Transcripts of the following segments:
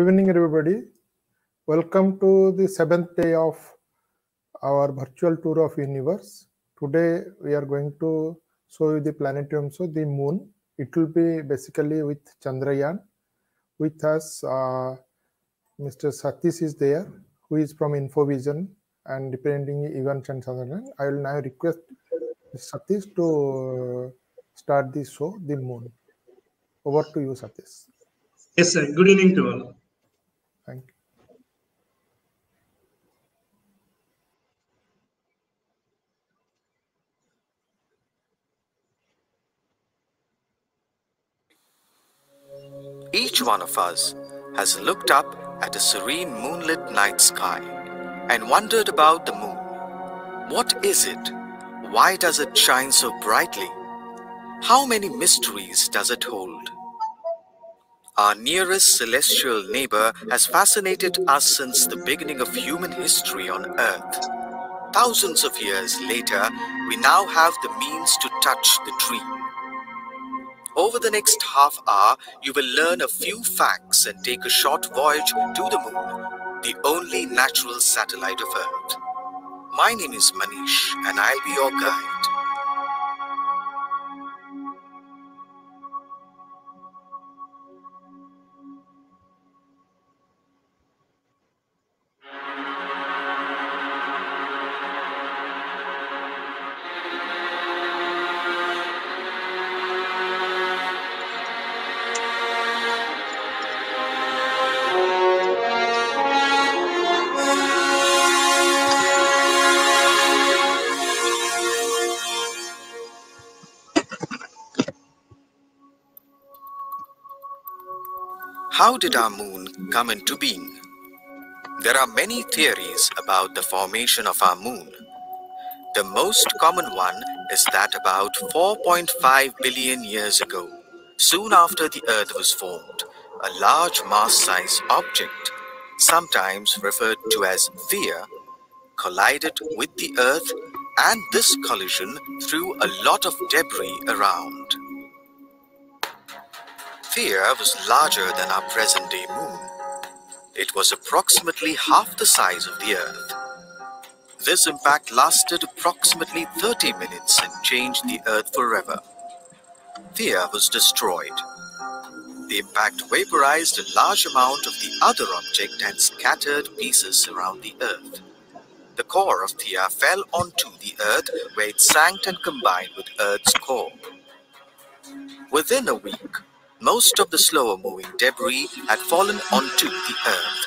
Good evening, everybody. Welcome to the seventh day of our virtual tour of universe. Today we are going to show you the planetarium, so the moon. It will be basically with Chandrayaan. With us, uh, Mr. Satish is there, who is from Infovision and depending events and Chandrayaan. I will now request Satish to start the show, the moon. Over to you, Satish. Yes, sir. Good evening to all. Each one of us has looked up at a serene moonlit night sky and wondered about the moon. What is it? Why does it shine so brightly? How many mysteries does it hold? Our nearest celestial neighbor has fascinated us since the beginning of human history on Earth. Thousands of years later, we now have the means to touch the dream. Over the next half hour, you will learn a few facts and take a short voyage to the moon, the only natural satellite of Earth. My name is Manish, and I'll be your guide. How did our moon come into being? There are many theories about the formation of our moon. The most common one is that about 4.5 billion years ago, soon after the Earth was formed, a large Mars-sized object, sometimes referred to as Theia, collided with the Earth and this collision threw a lot of debris around. Theia was larger than our present day moon. It was approximately half the size of the Earth. This impact lasted approximately 30 minutes and changed the Earth forever. Theia was destroyed. The impact vaporized a large amount of the other object and scattered pieces around the Earth. The core of Theia fell onto the Earth where it sank and combined with Earth's core. Within a week, most of the slower moving debris had fallen onto the Earth.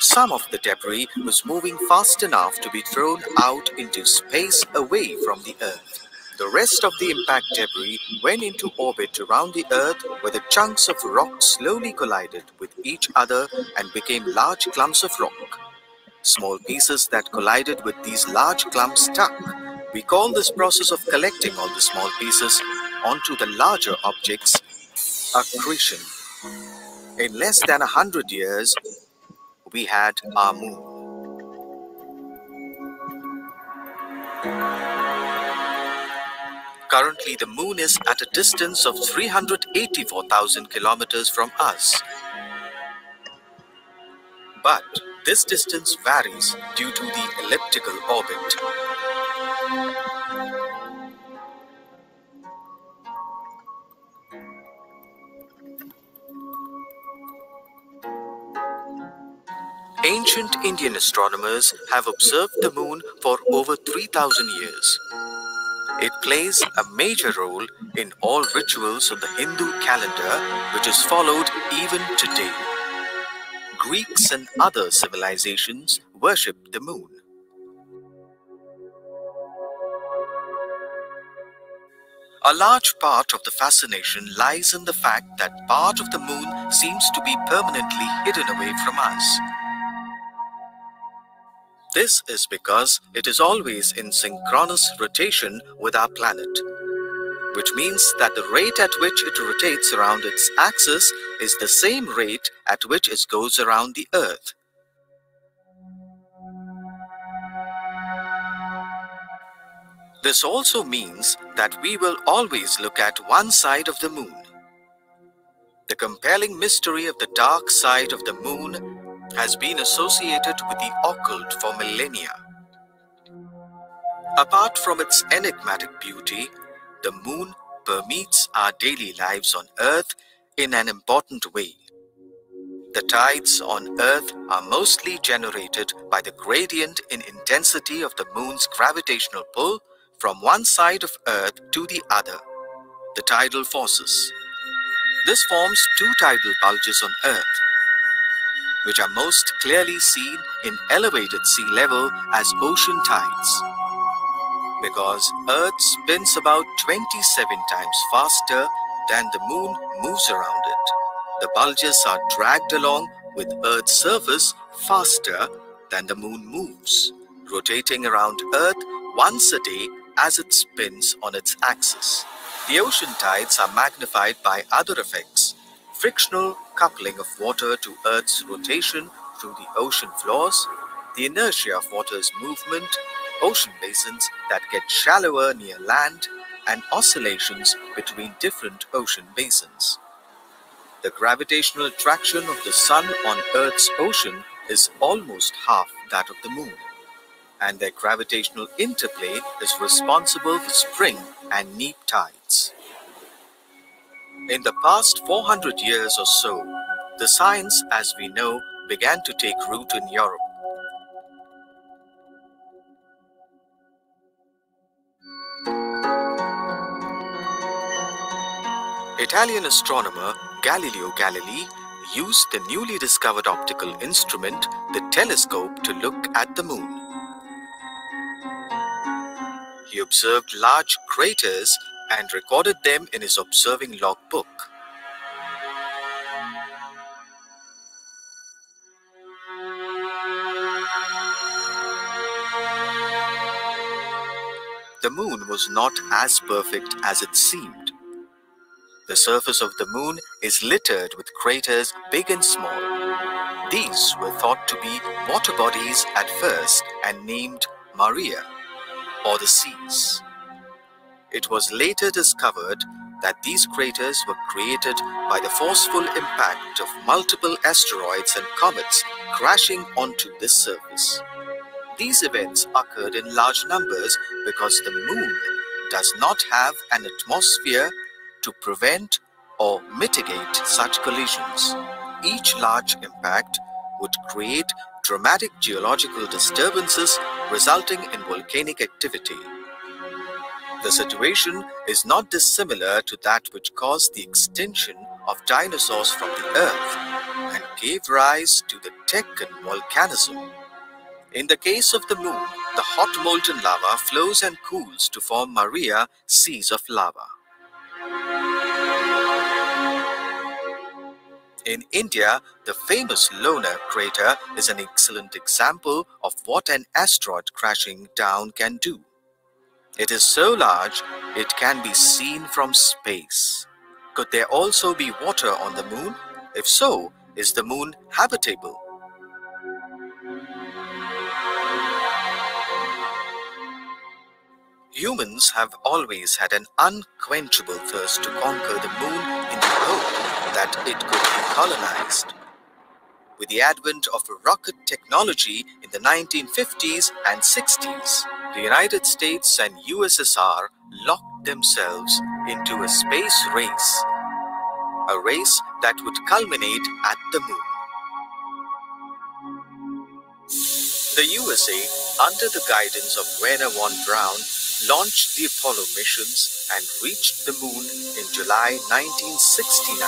Some of the debris was moving fast enough to be thrown out into space away from the Earth. The rest of the impact debris went into orbit around the Earth where the chunks of rock slowly collided with each other and became large clumps of rock. Small pieces that collided with these large clumps stuck. We call this process of collecting all the small pieces onto the larger objects accretion. In less than a hundred years, we had our moon. Currently, the moon is at a distance of 384,000 kilometers from us. But this distance varies due to the elliptical orbit. Ancient Indian astronomers have observed the moon for over 3000 years. It plays a major role in all rituals of the Hindu calendar, which is followed even today. Greeks and other civilizations worship the moon. A large part of the fascination lies in the fact that part of the moon seems to be permanently hidden away from us. This is because it is always in synchronous rotation with our planet, which means that the rate at which it rotates around its axis is the same rate at which it goes around the Earth. This also means that we will always look at one side of the moon. The compelling mystery of the dark side of the moon has been associated with the occult for millennia. Apart from its enigmatic beauty, the moon permeates our daily lives on Earth in an important way. The tides on Earth are mostly generated by the gradient in intensity of the moon's gravitational pull from one side of Earth to the other, the tidal forces. This forms two tidal bulges on Earth, which are most clearly seen in elevated sea level as ocean tides. Because Earth spins about 27 times faster than the moon moves around it, the bulges are dragged along with Earth's surface faster than the moon moves, rotating around Earth once a day as it spins on its axis. The ocean tides are magnified by other effects. Frictional coupling of water to Earth's rotation through the ocean floors, the inertia of water's movement, ocean basins that get shallower near land, and oscillations between different ocean basins. The gravitational attraction of the Sun on Earth's ocean is almost half that of the Moon and their gravitational interplay is responsible for spring and neap tides. In the past 400 years or so, the science as we know began to take root in Europe. Italian astronomer Galileo Galilei used the newly discovered optical instrument, the telescope, to look at the moon. He observed large craters and recorded them in his observing logbook. The moon was not as perfect as it seemed. The surface of the moon is littered with craters big and small. These were thought to be water bodies at first and named Maria or the seas. It was later discovered that these craters were created by the forceful impact of multiple asteroids and comets crashing onto this surface. These events occurred in large numbers because the moon does not have an atmosphere to prevent or mitigate such collisions. Each large impact would create dramatic geological disturbances resulting in volcanic activity. The situation is not dissimilar to that which caused the extinction of dinosaurs from the Earth and gave rise to the Deccan volcanism. In the case of the moon, the hot molten lava flows and cools to form Maria seas of lava. In India, the famous Lonar crater is an excellent example of what an asteroid crashing down can do. It is so large, it can be seen from space. Could there also be water on the moon? If so, is the moon habitable? Humans have always had an unquenchable thirst to conquer the moon in the hope that it could be colonized. With the advent of rocket technology in the 1950s and 60s, the United States and USSR locked themselves into a space race, a race that would culminate at the moon. The USA, under the guidance of Wernher von Braun, launched the Apollo missions and reached the moon in July 1969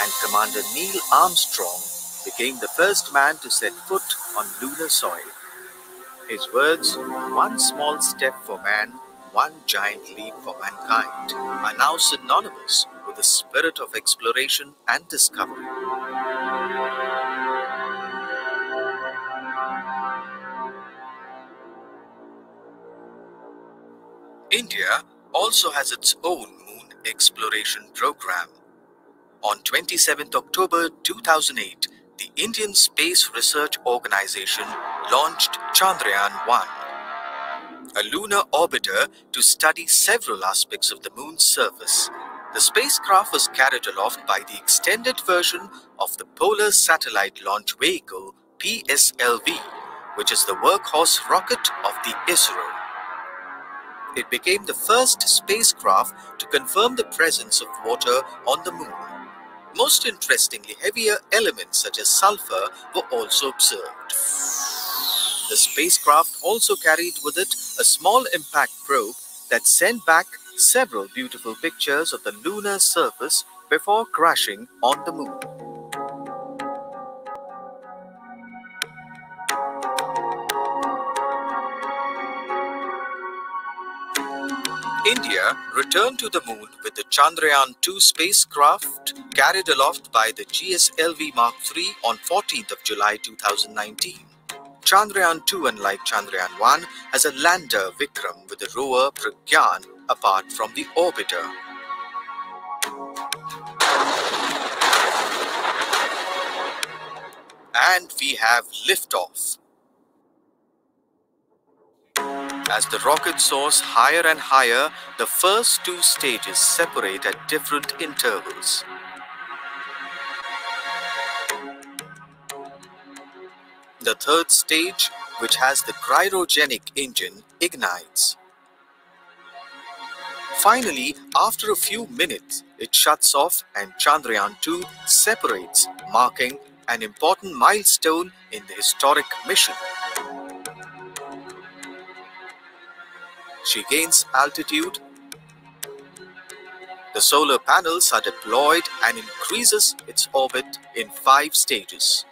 and Commander Neil Armstrong became the first man to set foot on lunar soil. His words, one small step for man, one giant leap for mankind, are now synonymous with the spirit of exploration and discovery. India also has its own moon exploration program. On 27th October 2008, the Indian Space Research Organization launched Chandrayaan-1, a lunar orbiter to study several aspects of the moon's surface, The spacecraft was carried aloft by the extended version of the Polar Satellite Launch Vehicle PSLV, which is the workhorse rocket of the ISRO. It became the first spacecraft to confirm the presence of water on the moon. Most interestingly, heavier elements such as sulfur were also observed. The spacecraft also carried with it a small impact probe that sent back several beautiful pictures of the lunar surface before crashing on the moon. India returned to the moon with the Chandrayaan 2 spacecraft carried aloft by the GSLV Mark III on 14th of July 2019. Chandrayaan 2, unlike Chandrayaan 1, has a lander Vikram with a rover Pragyan apart from the orbiter. And we have liftoff. As the rocket soars higher and higher, the first two stages separate at different intervals. The third stage, which has the cryogenic engine, ignites. Finally, after a few minutes, it shuts off and Chandrayaan 2 separates, marking an important milestone in the historic mission. She gains altitude. The solar panels are deployed and increases its orbit in five stages.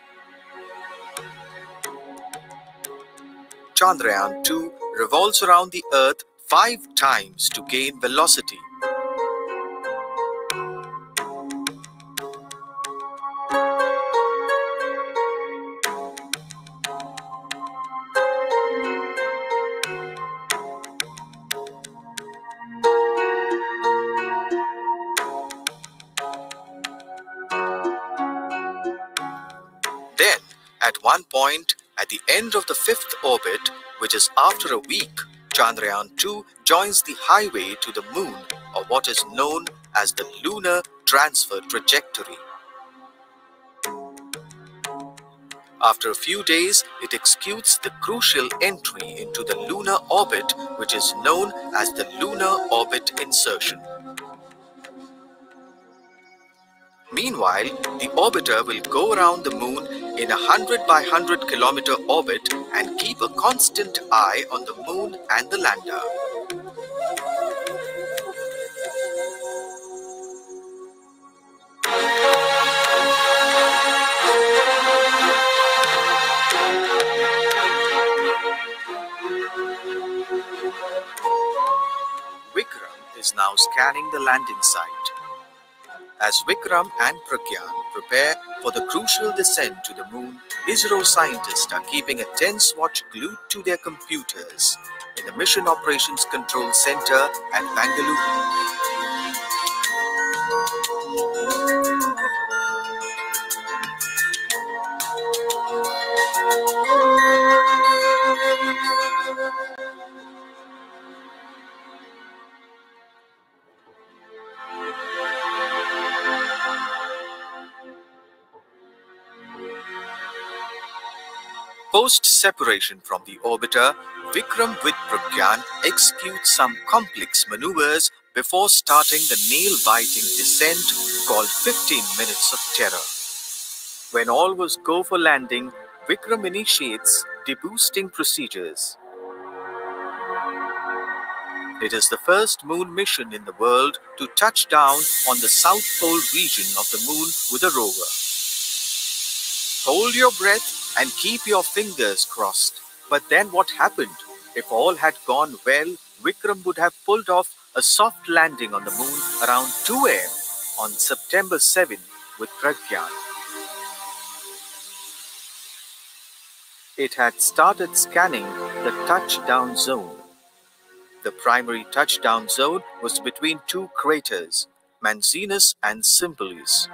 Chandrayaan 2 revolves around the Earth five times to gain velocity. Point, at the end of the fifth orbit, which is after a week, Chandrayaan 2 joins the highway to the moon, or what is known as the lunar transfer trajectory. After a few days, it executes the crucial entry into the lunar orbit, which is known as the lunar orbit insertion. Meanwhile, the orbiter will go around the moon in a 100 by 100 kilometer orbit and keep a constant eye on the moon and the lander. Vikram is now scanning the landing site. As Vikram and Pragyan prepare for the crucial descent to the moon, ISRO scientists are keeping a tense watch glued to their computers in the Mission Operations Control Center at Bangalore. Post separation from the orbiter, Vikram with Pragyan executes some complex maneuvers before starting the nail biting descent called 15 Minutes of Terror. When all was go for landing, Vikram initiates deboosting procedures. It is the first moon mission in the world to touch down on the South Pole region of the moon with a rover. Hold your breath and keep your fingers crossed. But then what happened? If all had gone well, Vikram would have pulled off a soft landing on the moon around 2 am on September 7 with Pragyan. It had started scanning the touchdown zone. The primary touchdown zone was between two craters, Manzinus and Simpelius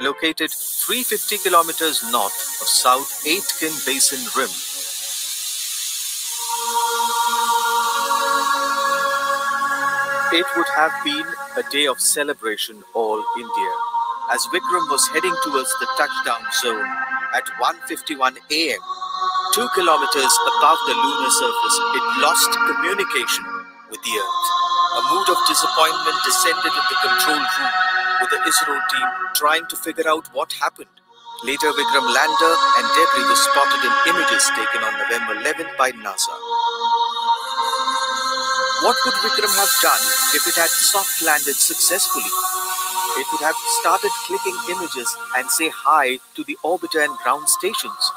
located 350 kilometers north of South Aitken Basin Rim. It would have been a day of celebration all India as Vikram was heading towards the touchdown zone at 1:51 a.m. 2 kilometers above the lunar surface, it lost communication with the earth. A mood of disappointment descended in the control room with the ISRO team trying to figure out what happened. Later, Vikram lander and debris were spotted in images taken on November 11 by NASA. What would Vikram have done if it had soft landed successfully? It would have started clicking images and say hi to the orbiter and ground stations.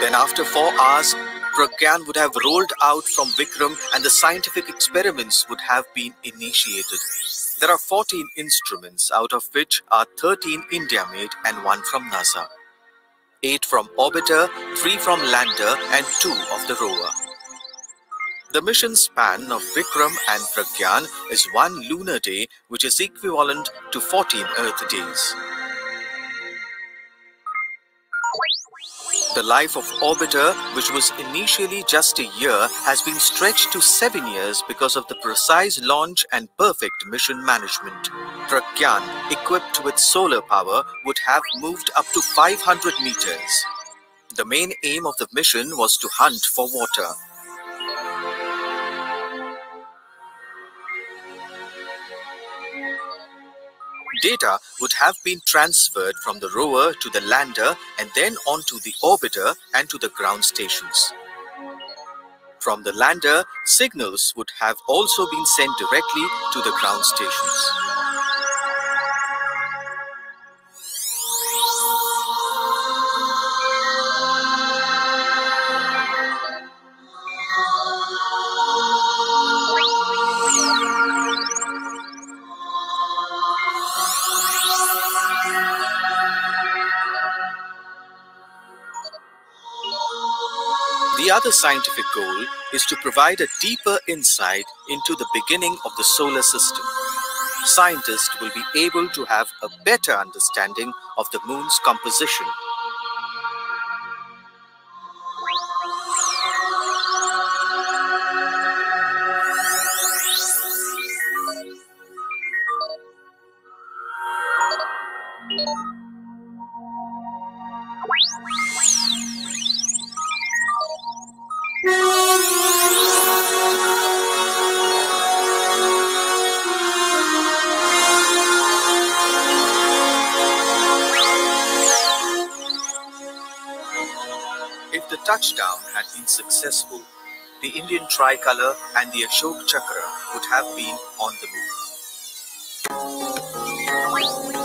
Then, after four hours, Pragyan would have rolled out from Vikram and the scientific experiments would have been initiated. There are 14 instruments, out of which are 13 India made and one from NASA. 8 from orbiter, 3 from lander, and 2 of the rover. The mission span of Vikram and Pragyan is one lunar day, which is equivalent to 14 Earth days. The life of orbiter, which was initially just a year, has been stretched to seven years because of the precise launch and perfect mission management. Pragyan, equipped with solar power, would have moved up to 500 meters. The main aim of the mission was to hunt for water. Data would have been transferred from the rover to the lander and then onto the orbiter and to the ground stations. From the lander, signals would have also been sent directly to the ground stations. The other scientific goal is to provide a deeper insight into the beginning of the solar system. Scientists will be able to have a better understanding of the moon's composition. Touchdown had been successful, the Indian tricolour and the Ashok Chakra would have been on the moon.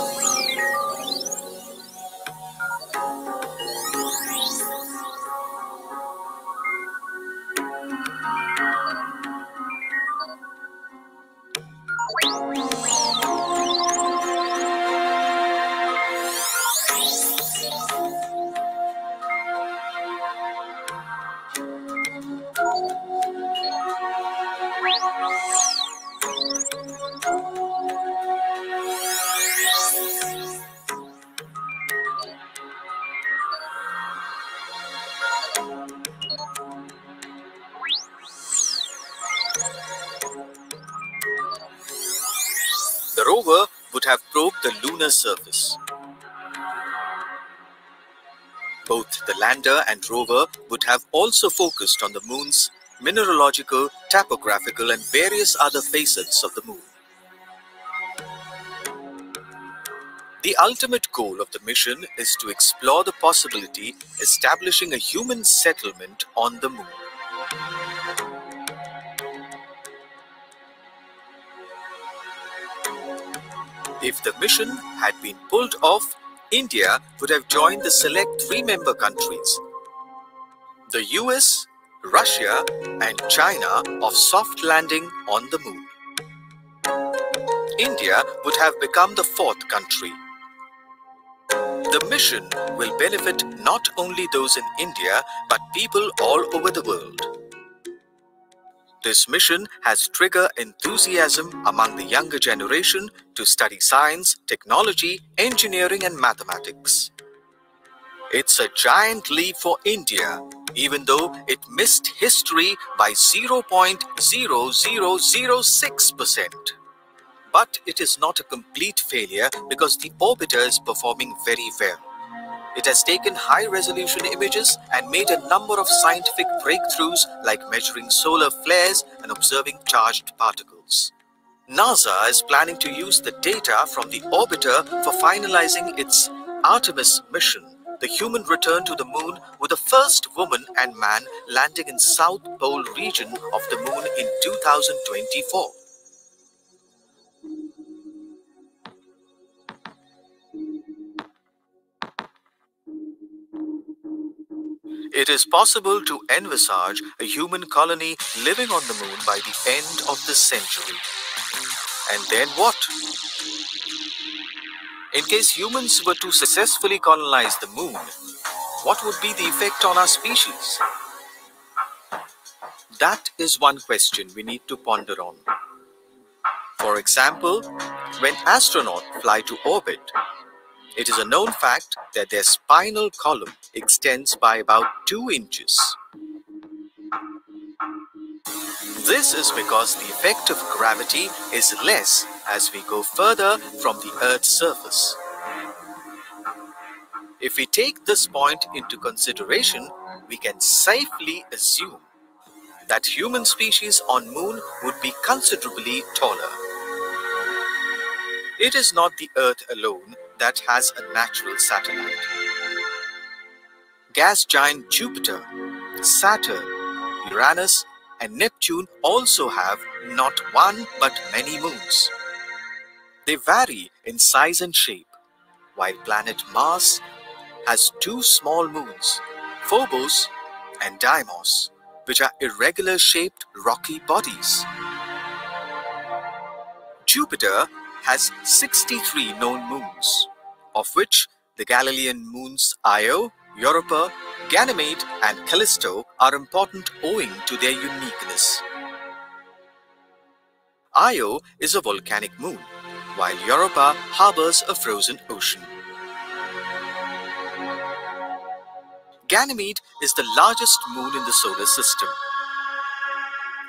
Rover would have probed the lunar surface. Both the lander and rover would have also focused on the moon's mineralogical, topographical, and various other facets of the moon. The ultimate goal of the mission is to explore the possibility establishing a human settlement on the moon. If the mission had been pulled off, India would have joined the select three member countries the US, Russia, and China of soft landing on the moon. India would have become the fourth country. The mission will benefit not only those in India but people all over the world. This mission has triggered enthusiasm among the younger generation to study science, technology, engineering and mathematics. It's a giant leap for India, even though it missed history by 0.0006%. But it is not a complete failure because the orbiter is performing very well. It has taken high resolution images and made a number of scientific breakthroughs like measuring solar flares and observing charged particles. NASA is planning to use the data from the orbiter for finalizing its Artemis mission, the human return to the moon with the first woman and man landing in South Pole region of the moon in 2024. It is possible to envisage a human colony living on the moon by the end of this century. And then what? In case humans were to successfully colonize the moon, what would be the effect on our species? That is one question we need to ponder on. For example, when astronauts fly to orbit, it is a known fact that their spinal column extends by about 2 inches. This is because the effect of gravity is less as we go further from the Earth's surface. If we take this point into consideration, we can safely assume that human species on moon would be considerably taller. It is not the Earth alone that has a natural satellite. Gas giant Jupiter, Saturn, Uranus, and Neptune also have not one but many moons. They vary in size and shape, while planet Mars has two small moons, Phobos and Deimos, which are irregular shaped rocky bodies. Jupiter has 63 known moons, of which the Galilean moons Io, Europa, Ganymede, and Callisto are important owing to their uniqueness. Io is a volcanic moon, while Europa harbors a frozen ocean. Ganymede is the largest moon in the solar system.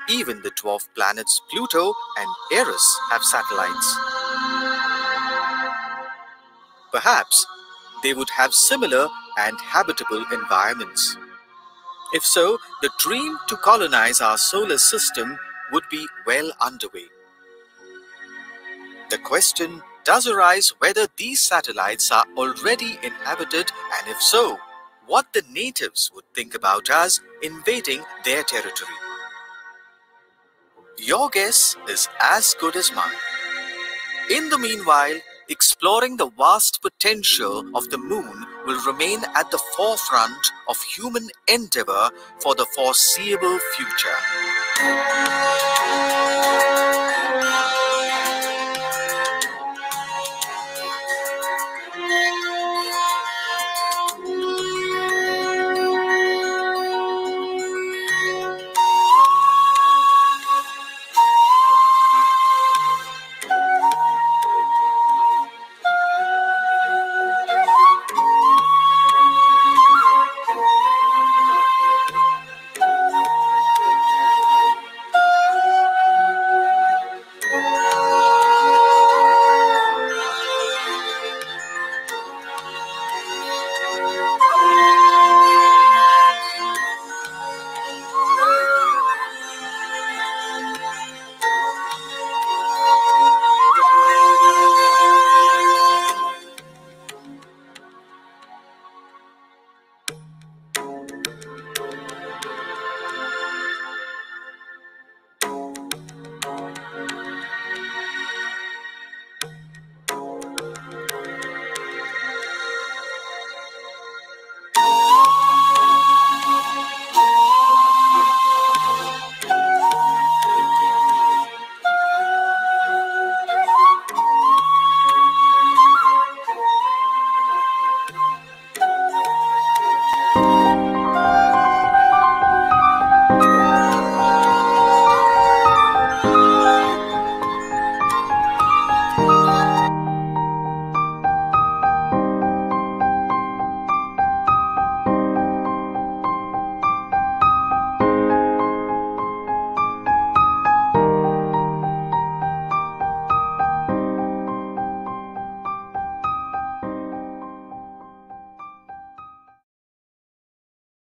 Even the dwarf planets Pluto and Eris have satellites. Perhaps they would have similar and habitable environments. If so, the dream to colonize our solar system would be well underway. The question does arise whether these satellites are already inhabited and if so, what the natives would think about us invading their territory. Your guess is as good as mine. In the meanwhile, exploring the vast potential of the moon will remain at the forefront of human endeavor for the foreseeable future.